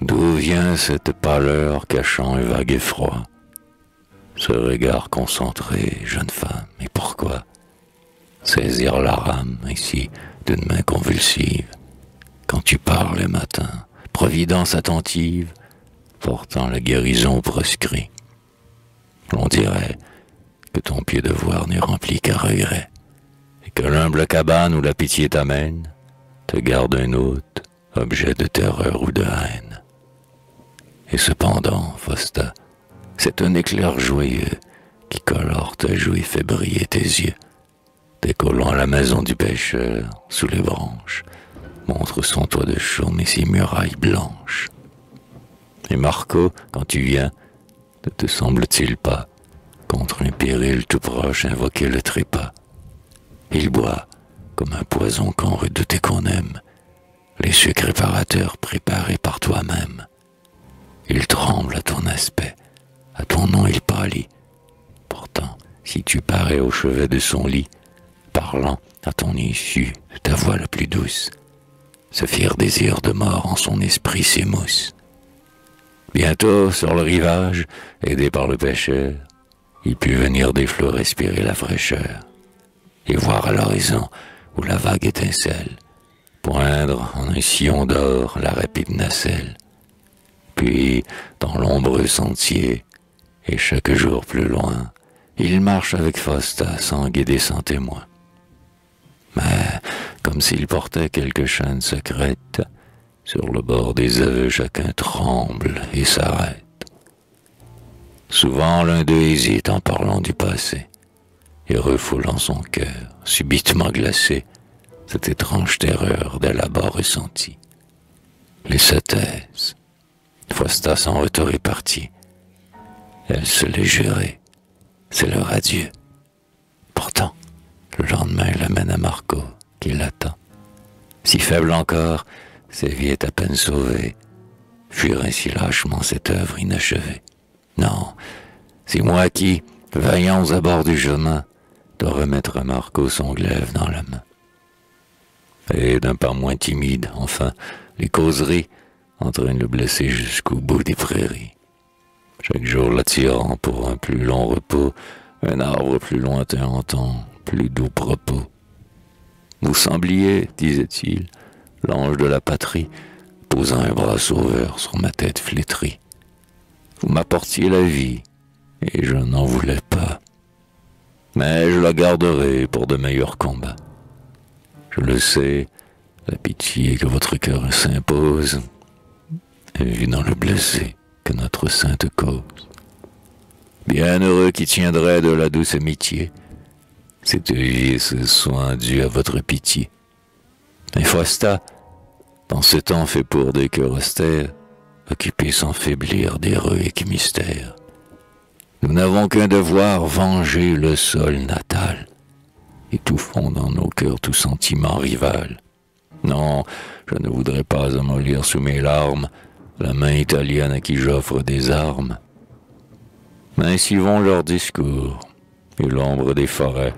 vient cette pâleur cachant un vague effroi? Ce regard concentré, jeune femme, et pourquoi? Saisir la rame ici d'une main convulsive Quand tu pars le matin, providence attentive, portant la guérison proscrit. On dirait que ton pied de voir n'est rempli qu'à regret, et que l'humble cabane où la pitié t'amène te garde un hôte, objet de terreur ou de haine. Et cependant, Fosta, c'est un éclair joyeux qui colore ta joue et fait briller tes yeux. Décollant la maison du pêcheur, sous les branches, montre son toit de chaume et ses murailles blanches. Et Marco, quand tu viens, ne te semble-t-il pas, contre un péril tout proche, invoquer le trépas Il boit, comme un poison qu'on redoute et qu'on aime, les sucres réparateurs préparés par toi-même. Il tremble à ton aspect, à ton nom il pâlit. Pourtant, si tu parais au chevet de son lit, parlant à ton issue ta voix la plus douce, ce fier désir de mort en son esprit s'émousse. Bientôt, sur le rivage, aidé par le pêcheur, il put venir des flots respirer la fraîcheur et voir à l'horizon où la vague étincelle, poindre en un sillon d'or la rapide nacelle. Puis, dans l'ombreux sentier, et chaque jour plus loin, il marche avec Fausta sans guider sans témoin. Mais, comme s'il portait quelque chaîne secrète, sur le bord des aveux chacun tremble et s'arrête. Souvent l'un d'eux hésite en parlant du passé et refoulant son cœur, subitement glacé, cette étrange terreur là-bas ressentie. Les taise. Fosta sans retour est partie. Elle se les jurait. C'est leur adieu. Pourtant, le lendemain l'amène à Marco, qui l'attend. Si faible encore, ses vies est à peine sauvée. Fuir ainsi lâchement cette œuvre inachevée. Non, c'est moi qui, vaillant aux abords du chemin, dois remettre à Marco son glaive dans la main. Et d'un pas moins timide, enfin, les causeries entraînent le blessé jusqu'au bout des prairies. Chaque jour l'attirant pour un plus long repos, un arbre plus lointain entend, plus doux propos. Vous sembliez, disait-il, l'ange de la patrie, posant un bras sauveur sur ma tête flétrie. Vous m'apportiez la vie, et je n'en voulais pas. Mais je la garderai pour de meilleurs combats. Je le sais, la pitié que votre cœur s'impose dans le blessé que notre sainte cause. Bienheureux qui tiendrait de la douce amitié, cette vie et ce soin dû à votre pitié. Mais Fausta, dans ce temps fait pour des cœurs austères, occupés sans faiblir d'héroïques mystères, nous n'avons qu'un devoir, venger le sol natal étouffons dans nos cœurs tout sentiment rival. Non, je ne voudrais pas amollir sous mes larmes la main italienne à qui j'offre des armes. Mais ainsi vont leurs discours, et l'ombre des forêts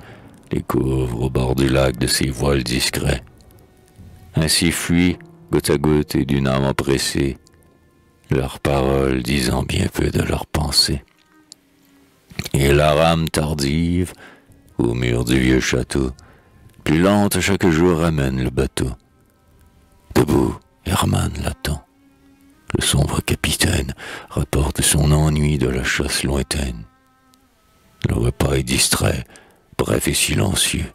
les couvre au bord du lac de ses voiles discrets. Ainsi fuient, goutte à goutte et d'une âme oppressée, leurs paroles disant bien peu de leurs pensées. Et la rame tardive, au mur du vieux château, plus lente chaque jour ramène le bateau. Debout, Herman l'attend. Le sombre capitaine rapporte son ennui de la chasse lointaine. Le repas est distrait, bref et silencieux.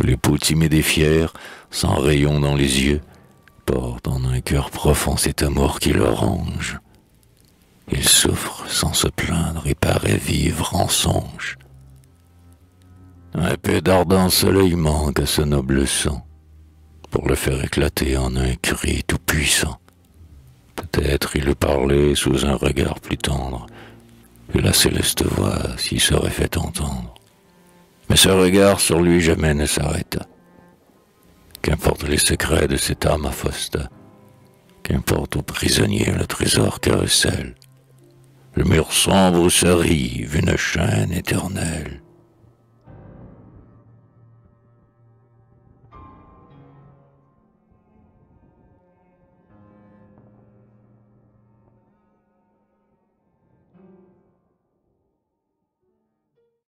L'époux timide et fier, sans rayon dans les yeux, porte en un cœur profond cet amour qui le ronge. Il souffre sans se plaindre et paraît vivre en songe. Un peu d'ardent soleil manque à ce noble sang pour le faire éclater en un cri tout puissant. Peut-être il parlait sous un regard plus tendre, et la céleste voix s'y serait fait entendre. Mais ce regard sur lui jamais ne s'arrêta. Qu'importe les secrets de cette âme à Fausta, qu'importe au prisonnier le trésor que recèle, le mur sombre se rive une chaîne éternelle.